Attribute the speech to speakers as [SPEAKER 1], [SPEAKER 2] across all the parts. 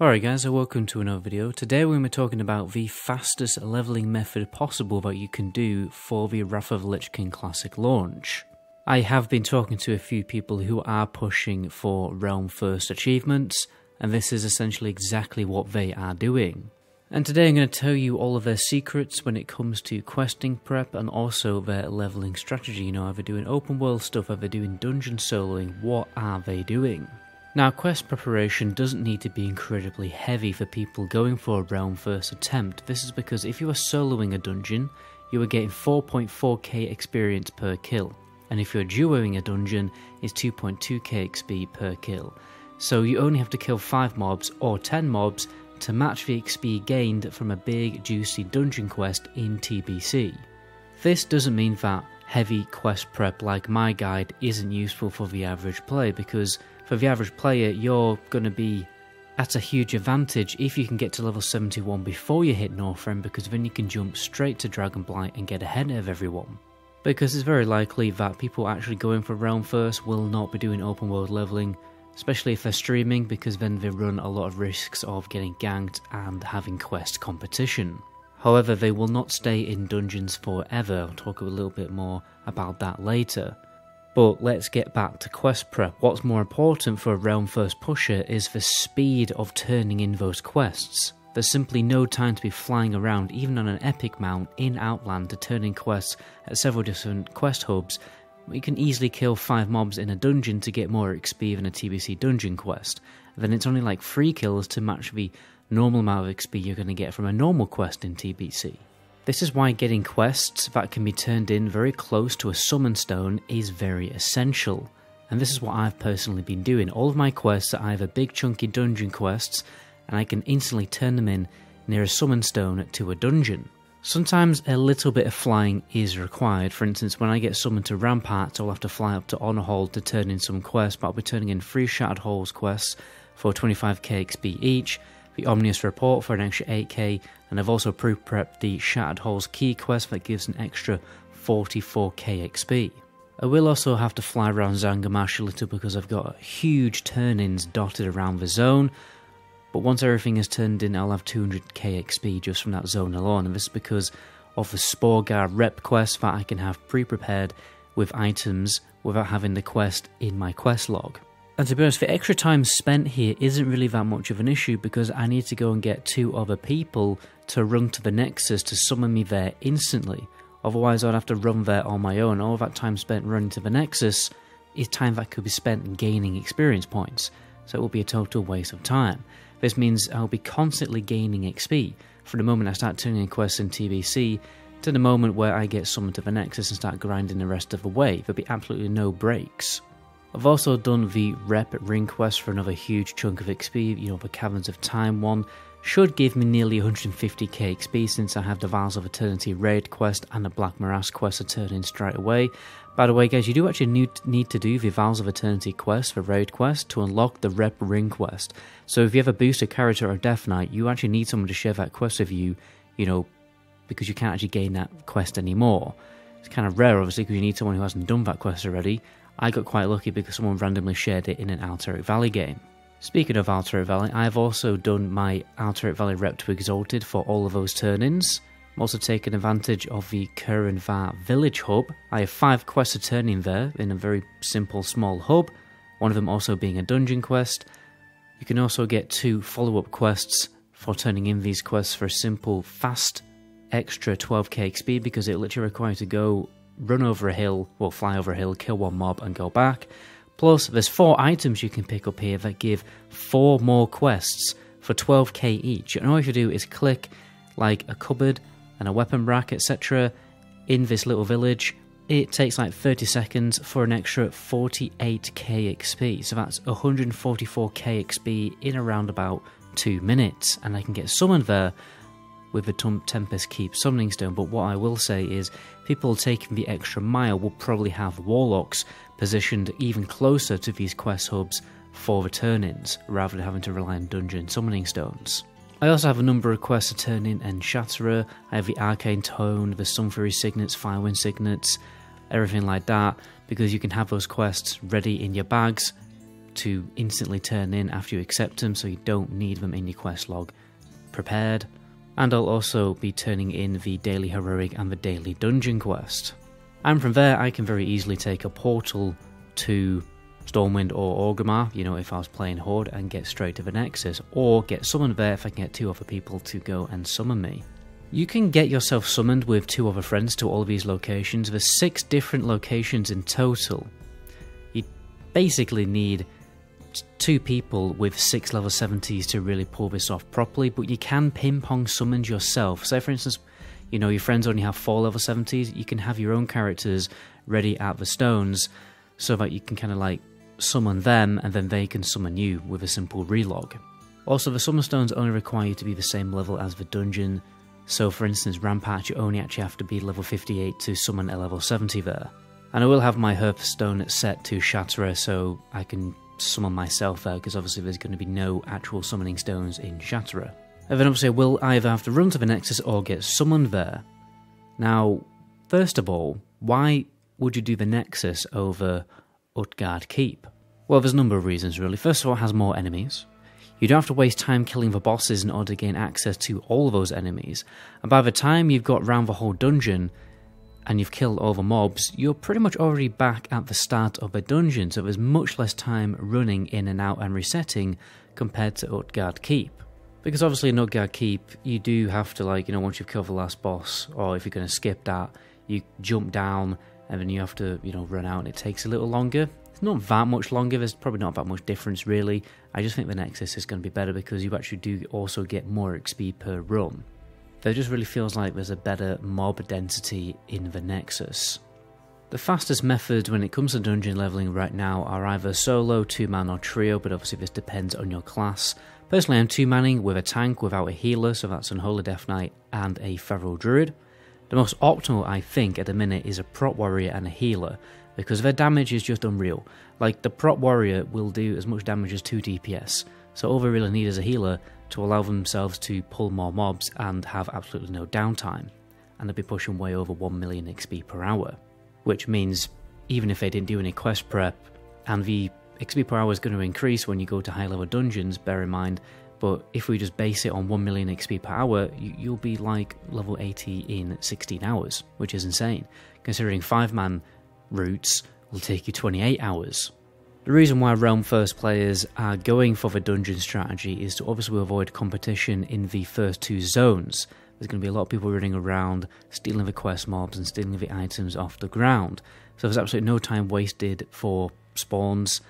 [SPEAKER 1] Alright guys, so welcome to another video. Today we're going to be talking about the fastest leveling method possible that you can do for the Wrath of Lich King Classic launch. I have been talking to a few people who are pushing for Realm First achievements, and this is essentially exactly what they are doing. And today I'm going to tell you all of their secrets when it comes to questing prep and also their leveling strategy. You know, are they doing open world stuff? Are they doing dungeon soloing? What are they doing? Now, quest preparation doesn't need to be incredibly heavy for people going for a realm first attempt. This is because if you are soloing a dungeon, you are getting 4.4k experience per kill, and if you're duoing a dungeon, it's 2.2k XP per kill. So you only have to kill 5 mobs or 10 mobs to match the XP gained from a big juicy dungeon quest in TBC. This doesn't mean that heavy quest prep like my guide isn't useful for the average player because for the average player you're going to be at a huge advantage if you can get to level 71 before you hit Northrend because then you can jump straight to Dragonblight and get ahead of everyone. Because it's very likely that people actually going for Realm first will not be doing open world leveling, especially if they're streaming because then they run a lot of risks of getting ganked and having quest competition. However, they will not stay in dungeons forever. I'll talk a little bit more about that later. But let's get back to quest prep. What's more important for a Realm First pusher is the speed of turning in those quests. There's simply no time to be flying around, even on an epic mount in Outland, to turn in quests at several different quest hubs. You can easily kill 5 mobs in a dungeon to get more XP than a TBC dungeon quest. Then it's only like 3 kills to match the normal amount of XP you're going to get from a normal quest in TBC. This is why getting quests that can be turned in very close to a summon stone is very essential. And this is what I've personally been doing. All of my quests are either big chunky dungeon quests, and I can instantly turn them in near a summon stone to a dungeon. Sometimes a little bit of flying is required. For instance, when I get summoned to Rampart, I'll have to fly up to Honourhold to turn in some quests, but I'll be turning in three Shattered Halls quests for 25k XP each, the Omnious Report for an extra 8k, and I've also pre-prepped the Shattered Halls key quest that gives an extra 44k XP. I will also have to fly around Zangarmarsh a little because I've got huge turn-ins dotted around the zone, but once everything is turned in I'll have 200k XP just from that zone alone, and this is because of the Sporeggar rep quest that I can have pre-prepared with items without having the quest in my quest log. And to be honest, the extra time spent here isn't really that much of an issue because I need to go and get two other people to run to the Nexus to summon me there instantly. Otherwise, I'd have to run there on my own. All that time spent running to the Nexus is time that could be spent gaining experience points, so it will be a total waste of time. This means I'll be constantly gaining XP from the moment I start turning in quests in TBC to the moment where I get summoned to the Nexus and start grinding the rest of the way. There'll be absolutely no breaks. I've also done the rep ring quest for another huge chunk of XP, you know, the Caverns of Time one. Should give me nearly 150k XP since I have the Vials of Eternity raid quest and the Black Morass quest to turn in straight away. By the way guys, you do actually need to do the Vials of Eternity quest, the raid quest, to unlock the rep ring quest. So if you have a character or a Death Knight, you actually need someone to share that quest with you, you know, because you can't actually gain that quest anymore. It's kind of rare obviously because you need someone who hasn't done that quest already. I got quite lucky because someone randomly shared it in an Alterac Valley game. Speaking of Alterac Valley, I've also done my Alterac Valley rep to Exalted for all of those turn-ins. I'm also taking advantage of the Kirin'Var village hub. I have five quests to turn in there in a very simple small hub, one of them also being a dungeon quest. You can also get two follow-up quests for turning in these quests for a simple, fast, extra 12k XP because it literally requires you to go run over a hill, well, fly over a hill, kill one mob, and go back. Plus, there's four items you can pick up here that give four more quests for 12k each. And all you have to do is click like a cupboard and a weapon rack, etc. in this little village. It takes like 30 seconds for an extra 48k XP. So that's 144k XP in around about 2 minutes. And I can get summoned there with the Tempest Keep Summoning Stone, but what I will say is people taking the extra mile will probably have Warlocks positioned even closer to these quest hubs for the turn-ins, rather than having to rely on Dungeon Summoning Stones. I also have a number of quests to turn in and Shattrath, I have the Arcane Tome, the Sunfury Signets, Firewing Signets, everything like that, because you can have those quests ready in your bags to instantly turn in after you accept them, so you don't need them in your quest log prepared. And I'll also be turning in the daily heroic and the daily dungeon quest. And from there, I can very easily take a portal to Stormwind or Orgrimmar, you know, if I was playing Horde, and get straight to the Nexus, or get summoned there if I can get two other people to go and summon me. You can get yourself summoned with two other friends to all of these locations. There's six different locations in total. You basically need two people with six level 70s to really pull this off properly, but you can ping pong summons yourself. Say, for instance, you know, your friends only have four level 70s, you can have your own characters ready at the stones so that you can kind of like summon them and then they can summon you with a simple relog. Also, the summon stones only require you to be the same level as the dungeon, so for instance, Rampart, you only actually have to be level 58 to summon a level 70 there. And I will have my Hearthstone set to Shattrath so I can summon myself uh, there, because obviously there's going to be no actual summoning stones in Shattrath. And then obviously I will either have to run to the Nexus or get summoned there. Now, first of all, why would you do the Nexus over Utgard Keep? Well, there's a number of reasons really. First of all, it has more enemies. You don't have to waste time killing the bosses in order to gain access to all those enemies. And by the time you've got round the whole dungeon and you've killed all the mobs, you're pretty much already back at the start of the dungeon, so there's much less time running in and out and resetting compared to Utgard Keep. Because obviously in Utgard Keep, you do have to like, you know, once you've killed the last boss, or if you're going to skip that, you jump down and then you have to, you know, run out and it takes a little longer. It's not that much longer, there's probably not that much difference really. I just think the Nexus is going to be better because you actually do also get more XP per run. There just really feels like there's a better mob density in the Nexus. The fastest methods when it comes to dungeon leveling right now are either solo, two man, or trio, but obviously this depends on your class. Personally, I'm two manning with a tank without a healer, so that's Unholy Death Knight and a Feral Druid. The most optimal, I think, at the minute is a Prot Warrior and a healer, because their damage is just unreal. Like, the Prot Warrior will do as much damage as 2 DPS, so all they really need is a healer to allow themselves to pull more mobs and have absolutely no downtime, and they'd be pushing way over 1 million XP per hour. Which means, even if they didn't do any quest prep, and the XP per hour is going to increase when you go to high level dungeons, bear in mind, but if we just base it on 1 million XP per hour, you, will be like level 80 in 16 hours, which is insane, considering 5 man routes will take you 28 hours. The reason why Realm First players are going for the dungeon strategy is to obviously avoid competition in the first two zones. There's going to be a lot of people running around, stealing the quest mobs and stealing the items off the ground. So there's absolutely no time wasted for spawns,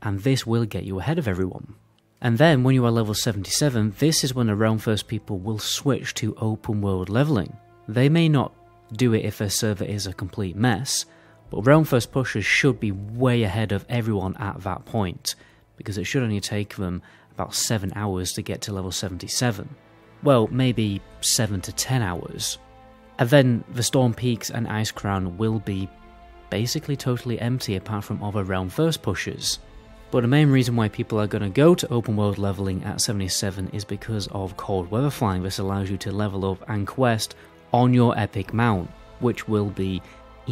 [SPEAKER 1] and this will get you ahead of everyone. And then when you are level 77, this is when the Realm First people will switch to open world leveling. They may not do it if their server is a complete mess, but Realm First pushers should be way ahead of everyone at that point, because it should only take them about 7 hours to get to level 77. Well, maybe 7 to 10 hours. And then the Storm Peaks and Icecrown will be basically totally empty apart from other Realm First pushers. But the main reason why people are going to go to open world leveling at 77 is because of cold weather flying. This allows you to level up and quest on your epic mount, which will be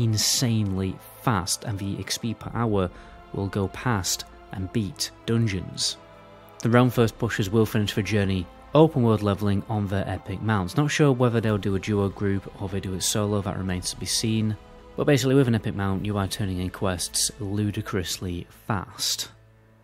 [SPEAKER 1] insanely fast, and the XP per hour will go past and beat dungeons. The Realm First pushers will finish the journey open world leveling on their epic mounts. Not sure whether they'll do a duo group or they do it solo, that remains to be seen. But basically, with an epic mount, you are turning in quests ludicrously fast.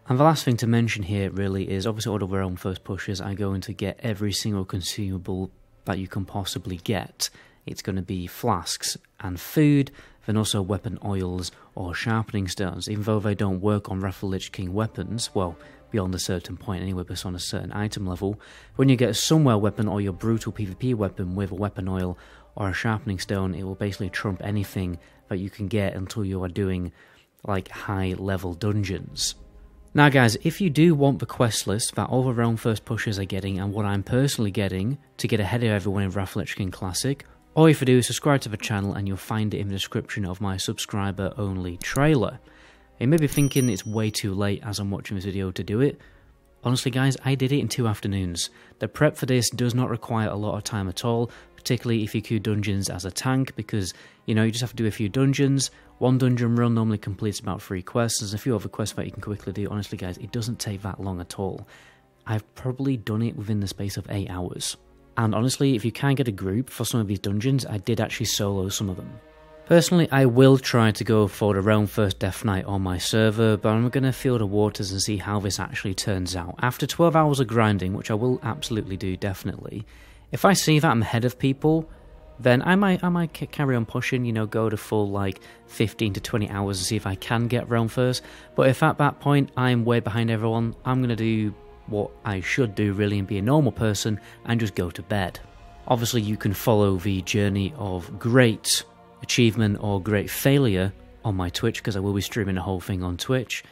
[SPEAKER 1] And the last thing to mention here really is obviously all the Realm First pushers are going to get every single consumable that you can possibly get it's going to be flasks and food, then also weapon oils or sharpening stones, even though they don't work on Wrath Lich King weapons, well, beyond a certain point anyway, but on a certain item level. When you get a somewhere weapon or your brutal PvP weapon with a weapon oil or a sharpening stone, it will basically trump anything that you can get until you are doing like high level dungeons. Now, guys, if you do want the quest list that all the Realm First pushers are getting and what I'm personally getting to get ahead of everyone in Wrath King Classic, all you have to do is subscribe to the channel and you'll find it in the description of my subscriber only trailer. You may be thinking it's way too late as I'm watching this video to do it. Honestly guys, I did it in two afternoons. The prep for this does not require a lot of time at all. particularly if you queue dungeons as a tank, because you know you just have to do a few dungeons. One dungeon run normally completes about three quests. There's a few other quests that you can quickly do. Honestly, guys, it doesn't take that long at all. I've probably done it within the space of eight hours. And honestly, if you can get a group for some of these dungeons, I did actually solo some of them. Personally, I will try to go for the Realm First Death Knight on my server, but I'm going to feel the waters and see how this actually turns out. After 12 hours of grinding, which I will absolutely do, definitely, if I see that I'm ahead of people, then I might I might carry on pushing, you know, go to full like 15 to 20 hours and see if I can get Realm First. But if at that point I'm way behind everyone, I'm going to do what I should do really and be a normal person and just go to bed. Obviously, you can follow the journey of great achievement or great failure on my Twitch because I will be streaming the whole thing on Twitch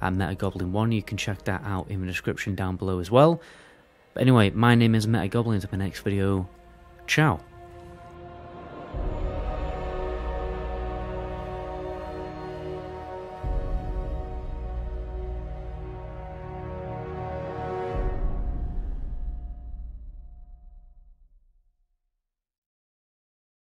[SPEAKER 1] at MetaGoblin1. You can check that out in the description down below as well. But anyway, my name is MetaGoblin. Until my next video, ciao.